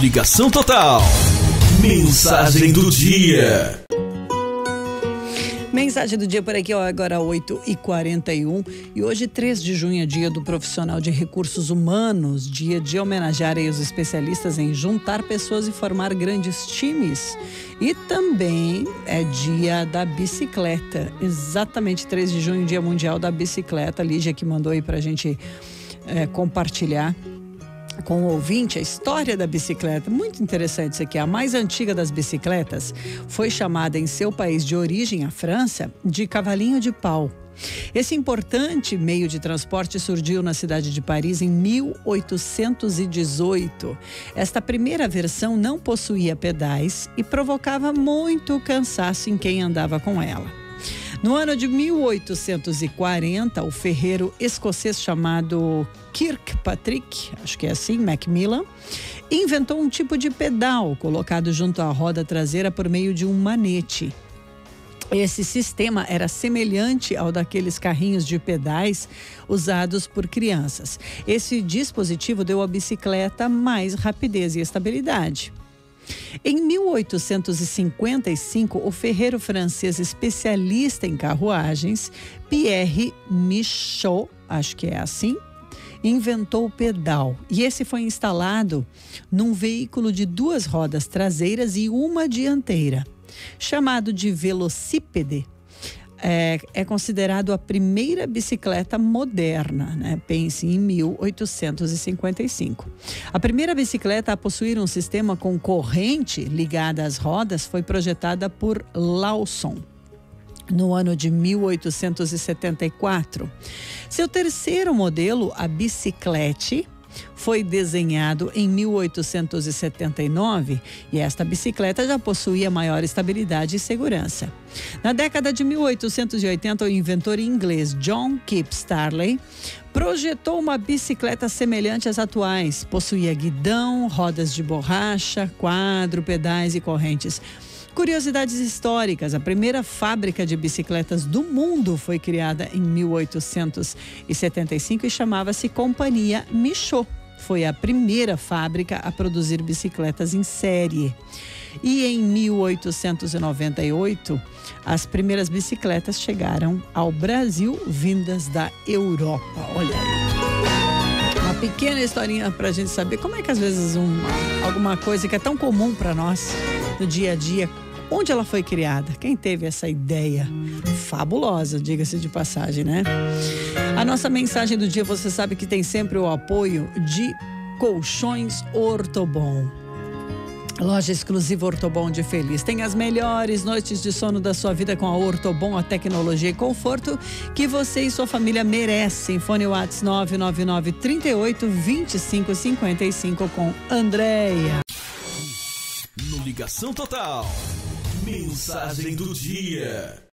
Ligação Total. Mensagem do dia. Mensagem do dia por aqui, ó, agora 8h41. E hoje, 3 de junho, é dia do profissional de recursos humanos, dia de homenagear os especialistas em juntar pessoas e formar grandes times. E também é dia da bicicleta. Exatamente 3 de junho, dia mundial da bicicleta. Lígia que mandou aí pra gente é, compartilhar com o ouvinte a história da bicicleta. Muito interessante isso aqui. A mais antiga das bicicletas foi chamada em seu país de origem, a França, de cavalinho de pau. Esse importante meio de transporte surgiu na cidade de Paris em 1818. Esta primeira versão não possuía pedais e provocava muito cansaço em quem andava com ela. No ano de 1840, o ferreiro escocês chamado Kirkpatrick, acho que é assim, Macmillan, inventou um tipo de pedal colocado junto à roda traseira por meio de um manete. Esse sistema era semelhante ao daqueles carrinhos de pedais usados por crianças. Esse dispositivo deu à bicicleta mais rapidez e estabilidade. Em 1855, o ferreiro francês especialista em carruagens, Pierre Michaud, acho que é assim, inventou o pedal. E esse foi instalado num veículo de duas rodas traseiras e uma dianteira. Chamado de velocípede, é, é considerado a primeira bicicleta moderna, né? pense em 1855. A primeira bicicleta a possuir um sistema com corrente ligada às rodas foi projetada por Lawson no ano de 1874. Seu terceiro modelo, a biciclete, foi desenhado em 1879 e esta bicicleta já possuía maior estabilidade e segurança. Na década de 1880, o inventor inglês John Kip Starley projetou uma bicicleta semelhante às atuais. Possuía guidão, rodas de borracha, quadro, pedais e correntes. Curiosidades históricas: a primeira fábrica de bicicletas do mundo foi criada em 1875 e chamava-se Companhia Michaud. Foi a primeira fábrica a produzir bicicletas em série. E em 1898, as primeiras bicicletas chegaram ao Brasil vindas da Europa. Olha aí uma pequena historinha para a gente saber como é que às vezes um, alguma coisa que é tão comum para nós no dia a dia Onde ela foi criada? Quem teve essa ideia fabulosa, diga-se de passagem, né? A nossa mensagem do dia, você sabe que tem sempre o apoio de Colchões Ortobon. Loja exclusiva Ortobon de Feliz. Tem as melhores noites de sono da sua vida com a Ortobon, a tecnologia e conforto que você e sua família merecem. Fone Whats 999 38 25 55 com Andréia. No Ligação Total. Mensagem do dia.